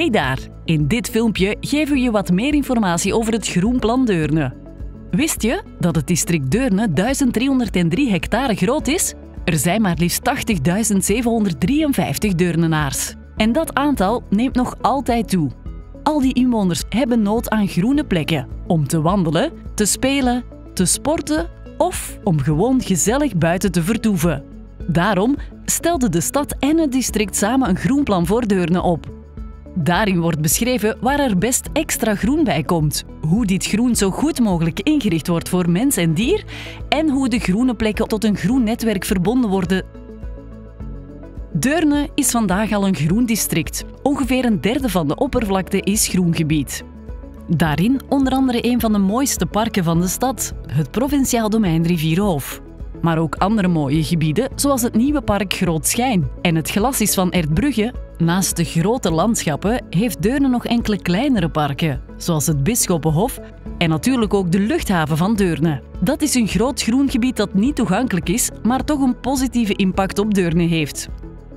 Hey daar! In dit filmpje geven we je wat meer informatie over het Groenplan Deurne. Wist je dat het district Deurne 1303 hectare groot is? Er zijn maar liefst 80.753 Deurnenaars. En dat aantal neemt nog altijd toe. Al die inwoners hebben nood aan groene plekken om te wandelen, te spelen, te sporten of om gewoon gezellig buiten te vertoeven. Daarom stelden de stad en het district samen een groenplan voor Deurne op. Daarin wordt beschreven waar er best extra groen bij komt, hoe dit groen zo goed mogelijk ingericht wordt voor mens en dier en hoe de groene plekken tot een groen netwerk verbonden worden. Deurne is vandaag al een groen district. Ongeveer een derde van de oppervlakte is groengebied. Daarin onder andere een van de mooiste parken van de stad, het provinciaal domein Rivierhof. Maar ook andere mooie gebieden, zoals het nieuwe park Groot Schijn en het Glacis van Ertbrugge. Naast de grote landschappen heeft Deurne nog enkele kleinere parken, zoals het Bisschoppenhof en natuurlijk ook de luchthaven van Deurne. Dat is een groot groen gebied dat niet toegankelijk is, maar toch een positieve impact op Deurne heeft.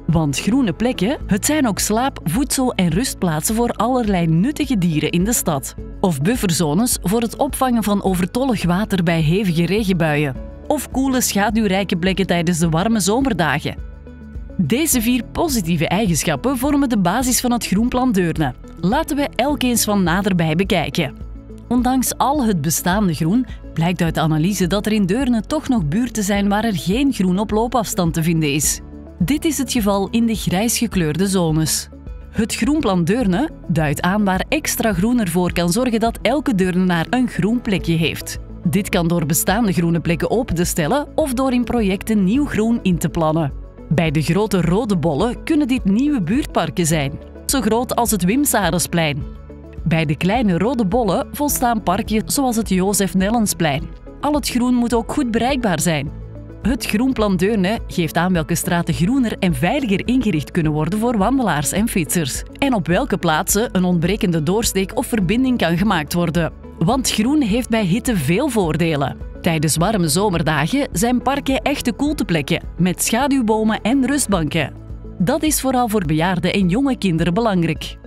Want groene plekken, het zijn ook slaap-, voedsel- en rustplaatsen voor allerlei nuttige dieren in de stad. Of bufferzones voor het opvangen van overtollig water bij hevige regenbuien. Of koele schaduwrijke plekken tijdens de warme zomerdagen. Deze vier positieve eigenschappen vormen de basis van het Groenplan Deurne. Laten we elk eens van naderbij bekijken. Ondanks al het bestaande groen blijkt uit de analyse dat er in Deurne toch nog buurten zijn waar er geen groen op loopafstand te vinden is. Dit is het geval in de grijs gekleurde zones. Het Groenplan Deurne duidt aan waar extra groen ervoor kan zorgen dat elke deurnenaar een groen plekje heeft. Dit kan door bestaande groene plekken open te stellen of door in projecten nieuw groen in te plannen. Bij de grote rode bollen kunnen dit nieuwe buurtparken zijn, zo groot als het Wim Saresplein. Bij de kleine rode bollen volstaan parken zoals het Jozef Nellensplein. Al het groen moet ook goed bereikbaar zijn. Het Groenplan Deurne geeft aan welke straten groener en veiliger ingericht kunnen worden voor wandelaars en fietsers. En op welke plaatsen een ontbrekende doorsteek of verbinding kan gemaakt worden. Want groen heeft bij hitte veel voordelen. Tijdens warme zomerdagen zijn parken echte koelteplekken met schaduwbomen en rustbanken. Dat is vooral voor bejaarden en jonge kinderen belangrijk.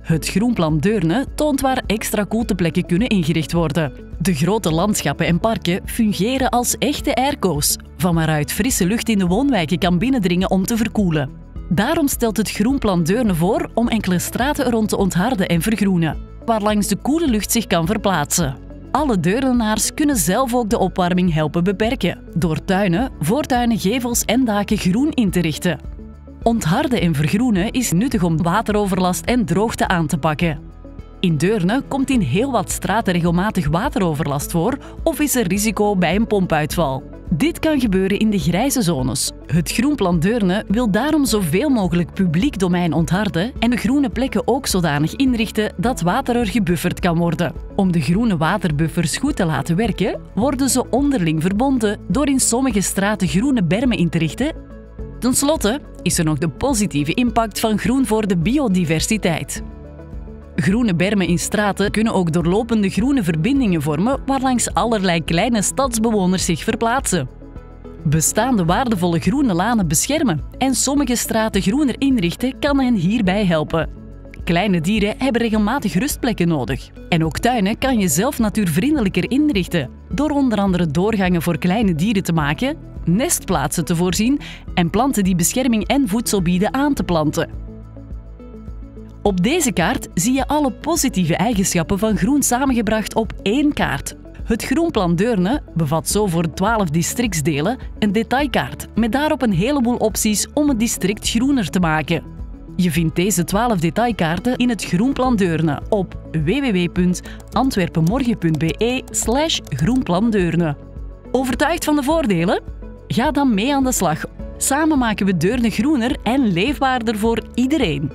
Het Groenplan Deurne toont waar extra koelteplekken kunnen ingericht worden. De grote landschappen en parken fungeren als echte airco's, van waaruit frisse lucht in de woonwijken kan binnendringen om te verkoelen. Daarom stelt het Groenplan Deurne voor om enkele straten rond te ontharden en vergroenen, waarlangs de koele lucht zich kan verplaatsen. Alle deurnenaars kunnen zelf ook de opwarming helpen beperken, door tuinen, voortuinen, gevels en daken groen in te richten. Ontharden en vergroenen is nuttig om wateroverlast en droogte aan te pakken. In Deurne komt in heel wat straten regelmatig wateroverlast voor of is er risico bij een pompuitval. Dit kan gebeuren in de grijze zones. Het Groenplan Deurne wil daarom zoveel mogelijk publiek domein ontharden en de groene plekken ook zodanig inrichten dat water er gebufferd kan worden. Om de groene waterbuffers goed te laten werken, worden ze onderling verbonden door in sommige straten groene bermen in te richten. Ten slotte is er nog de positieve impact van groen voor de biodiversiteit. Groene bermen in straten kunnen ook doorlopende groene verbindingen vormen waarlangs allerlei kleine stadsbewoners zich verplaatsen. Bestaande waardevolle groene lanen beschermen en sommige straten groener inrichten kan hen hierbij helpen. Kleine dieren hebben regelmatig rustplekken nodig. En ook tuinen kan je zelf natuurvriendelijker inrichten, door onder andere doorgangen voor kleine dieren te maken, nestplaatsen te voorzien en planten die bescherming en voedsel bieden aan te planten. Op deze kaart zie je alle positieve eigenschappen van groen samengebracht op één kaart. Het Groenplan Deurne bevat zo voor 12 districtsdelen een detailkaart met daarop een heleboel opties om het district groener te maken. Je vindt deze 12 detailkaarten in het Groenplan Deurne op www.antwerpenmorgen.be groenplandeurne. Overtuigd van de voordelen? Ga dan mee aan de slag. Samen maken we Deurne groener en leefbaarder voor iedereen.